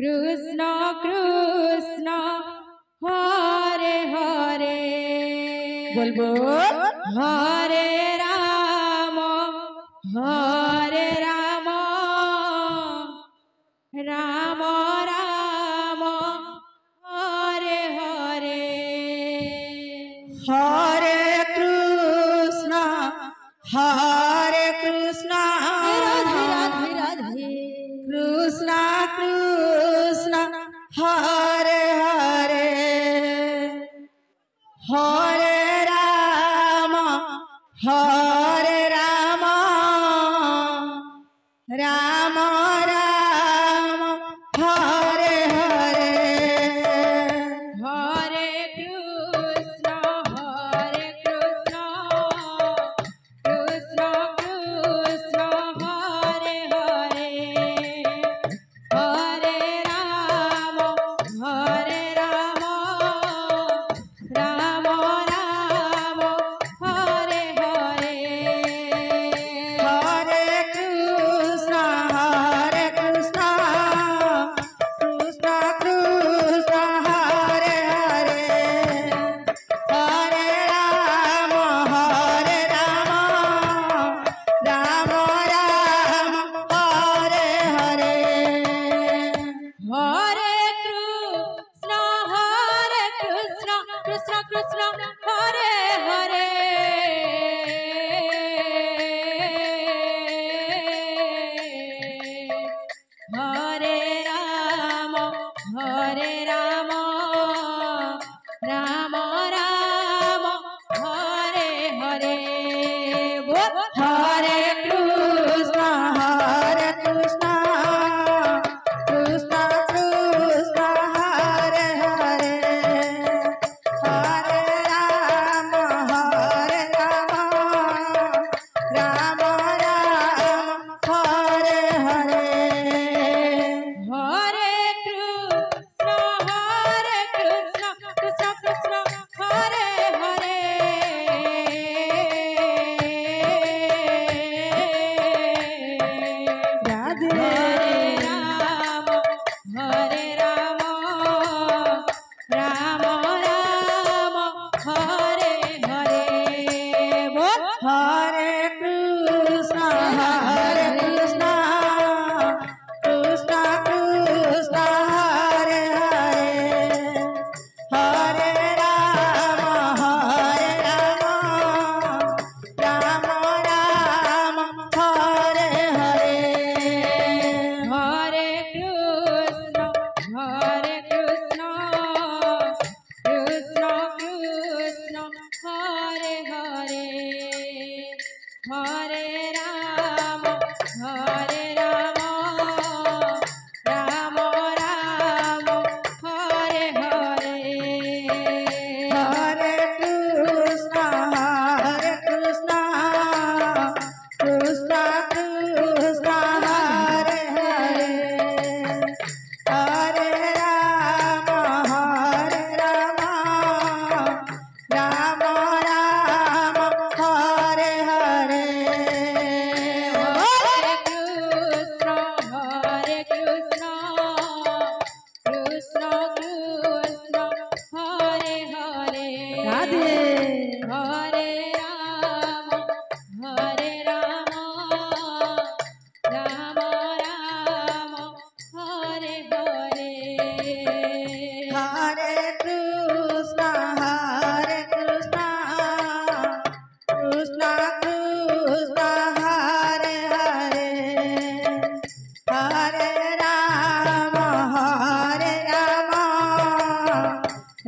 কৃষ্ণ কৃষ্ণ হরে হরে। বলব? হরে রাম হরে রাম রাম রাম হরে হরে। হরে কৃষ্ণ হরে হরে রাম হরে Rama.